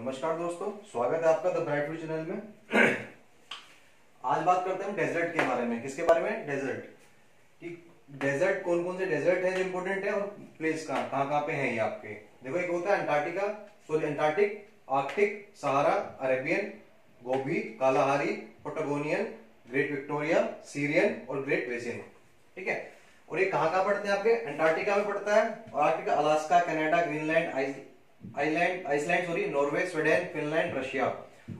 नमस्कार दोस्तों, स्वागत है आपका द ब्राइट चैनल में। आज बात करते हैं डेजर्ट के बारे में। किसके बारे में? डेजर्ट कि डेजर्ट कौन कौन से डेजर्ट है जो इंपोर्टेंट है और प्लेस कहाँ कहाँ कहाँ पे है ये आपके? देखो, एक होता है Antarctica sorry Antarctic Arctic Sahara Arabian Gobi Kalahari Patagonian great Victoria Syrian और ग्रेट वेसिन ठीक है? और ये कहाँ कहाँ पड़ते हैं आपके? अंटार्कटिका में पड़ता है और Arctic Alaska Canada Greenland Iceland Iceland, sorry, Norway, Sweden, Finland, Russia.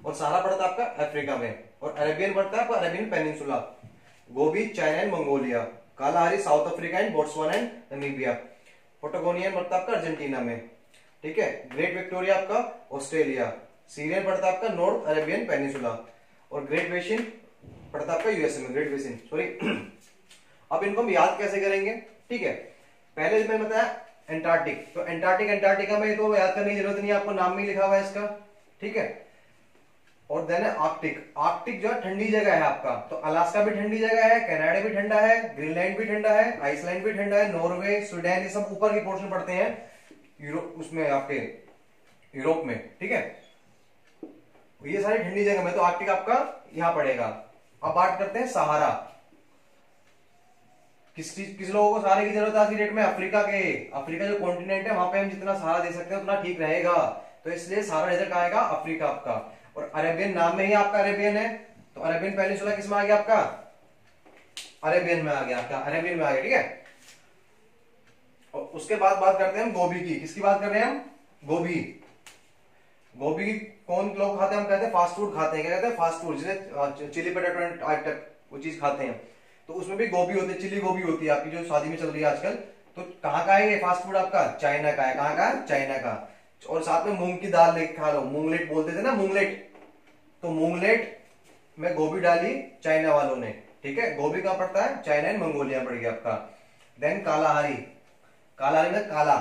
और सारा पड़ता है आपका अफ्रीका में। और अरेबियन पड़ता है आपका Arabian peninsula. Gobi China and Mongolia. Kalahari, South Africa and Botswana and Namibia. Patagonian पड़ता है आपका अर्जेंटीना में। ठीक है? ग्रेट विक्टोरिया आपका ऑस्ट्रेलिया। सीरियन पड़ता है आपका नॉर्थ अरेबियन पेनिसुला और ग्रेट बेसिन पड़ता आपका यूएसए में। Great basin, sorry. अब इनको हम याद कैसे करेंगे? ठीक है? पहले मैंने बताया एंटार्क्टिक तो एंटार्क्टिक एंटार्क्टिका में तो याद करने की ज़रूरत नहीं आपको नाम में लिखा हुआ है इसका, ठीक है? और देन है आर्कटिक आर्कटिक जो है, ठंडी जगह है आपका। तो अलास्का भी ठंडी जगह है कनाडा भी ठंडा है ग्रीनलैंड भी ठंडा है आइसलैंड भी ठंडा है नॉर्वे स्वीडन ये सब ऊपर की पोर्शन पड़ते हैं यूरोप उसमें आपके यूरोप में, ठीक है? ये सारी ठंडी जगह में तो आर्कटिक आपका यहाँ पड़ेगा। अब बात करते हैं सहारा किस किस लोगों को सहारे की ज़रूरत है आज की डेट में? अफ्रीका के। अफ्रीका जो कॉन्टिनेंट है, वहाँ पे हम जितना सहारा दे सकते हैं, उतना ठीक रहेगा। तो इसलिए सहारा डेजर्ट आएगा अफ्रीका आपका। और अरेबियन नाम में ही आपका अरेबियन है। तो अरेबियन पेनिसुला किसमें आ गया आपका? अरेबियन में आ गया आपका। अरेबियन में आ गया, ठीक है? और उसके बाद बात करते हैं हम गोभी की। किसकी बात कर रहे हैं हम? गोभी। गोभी कौन लोग खाते हैं? हम कहते हैं फास्ट फ़ूड खाते हैं। क्या कहते हैं? फास्ट फ़ूड जिसे चिली पटेटो टाइप वो चीज़ खाते हैं। तो उसमें भी गोभी होती है चिली गोभी होती है आपकी, जो शादी में चल रही है आजकल। तो कहाँ का है ये फास्ट फ़ूड आपका? चाइना का है। कहाँ का? चाइना का। और साथ में मूंग की दाल लेके खा लो मूंगलेट बोलते थे ना, मूंगलेट। तो मूंगलेट में गोभी डाली चाइना वालों ने। ठीक है? गोभी कहाँ पड़ता है? चाइना एंड मंगोलिया पड़ गया आपका। Then Kalahari. कालाहारी में काला।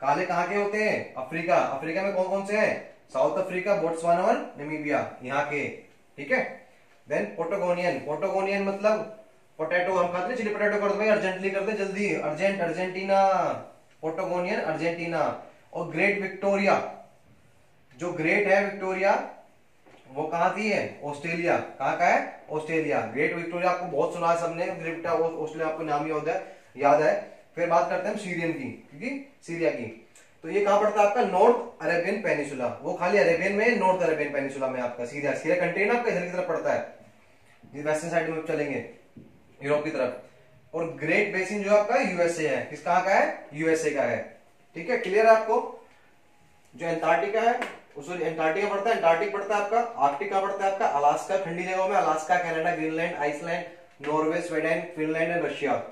काले कहाँ के होते हैं? अफ्रीका। अफ्रीका में कौन कौन से हैं? साउथ अफ्रीका, बोट्सवाना और नमीबिया। यहाँ के। ठीक है? देन पोटोगोनियन पोटोगोनियन मतलब पोटैटो हम खाते चिली पोटैटो कर दो अर्जेंटली करते जल्दी। अर्जेंट अर्जेंटीना पोटोगोनियन अर्जेंटीना और ग्रेट विक्टोरिया जो ग्रेट है विक्टोरिया वो कहा थी है? ऑस्ट्रेलिया कहाँ का है? ऑस्ट्रेलिया ग्रेट विक्टोरिया आपको बहुत सुना है सबने। ग्रेट ऑस्ट्रेलिया आपको नाम याद है याद है। फिर बात करते हैं सीरियन की, क्योंकि सीरिया की। तो ये कहाँ पड़ता है आपका? नॉर्थ अरेबियन पेनिसुला वो खाली अरेबियन में नॉर्थ अरेबियन पेनिसुला में आपका। सीरिया सीरिया कंट्री ना आपका इधर की तरफ़ पड़ता है। वेस्टर्न साइड में चलेंगे। यूरोप की तरफ़। और ग्रेट बेसिन जो आपका यूएसए है। किस कहा का है? यूएसए का है। ठीक है? क्लियर है आपको? जो एंटार्क्टिका है सॉरी एंटार्क्टिका पड़ता है, एंटार्क्टिक पड़ता है आपका, आर्कटिक का पड़ता है आपका, अलास्का, ठंडी जगहों में, Alaska, Canada, Greenland, Iceland, Norway, Sweden, Finland and Russia.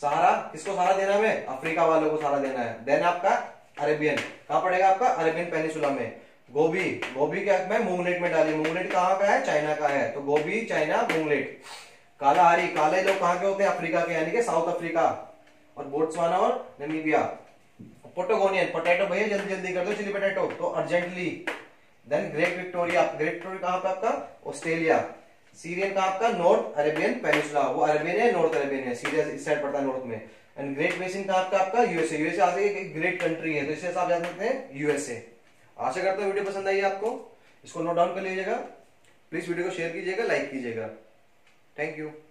Sahara, किसको सहारा देना है अफ्रीका वालों को सहारा देना है। देन आपका अरेबियन। कहा पड़ेगा आपका? अरेबियन पेनिसुला में। गोभी। गोभी क्या में मूंगलेट में डालिए मूंगलेट कहाँ का है? चाइना का है। तो गोभी, चाइना मूंगलेट कालाहारी काले लोग कहाँ के होते हैं? अफ्रीका के, यानी कि साउथ अफ्रीका और बोट्सवाना और नमीबिया। पोटोगोनियन पोटैटो भैया, जल्दी जल्दी कर दो चिली पोटैटो तो urgently. Then great Victoria great Victoria कहाँ पे आपका? ऑस्ट्रेलिया सीरियन का आपका? नॉर्थ अरेबियन पेनिसुला वो अरेबियन है नॉर्थ अरेबियन है। सीरिया इस साइड पड़ता है नॉर्थ में। एंड ग्रेट बेसिन का आपका? आपका यूएसए यूएसए आज एक ग्रेट कंट्री है तो इससे आप जान सकते हैं यूएसए आशा करता हूँ वीडियो पसंद आई आपको। इसको नोट डाउन कर लीजिएगा। प्लीज़ वीडियो को शेयर कीजिएगा लाइक कीजिएगा। Thank you.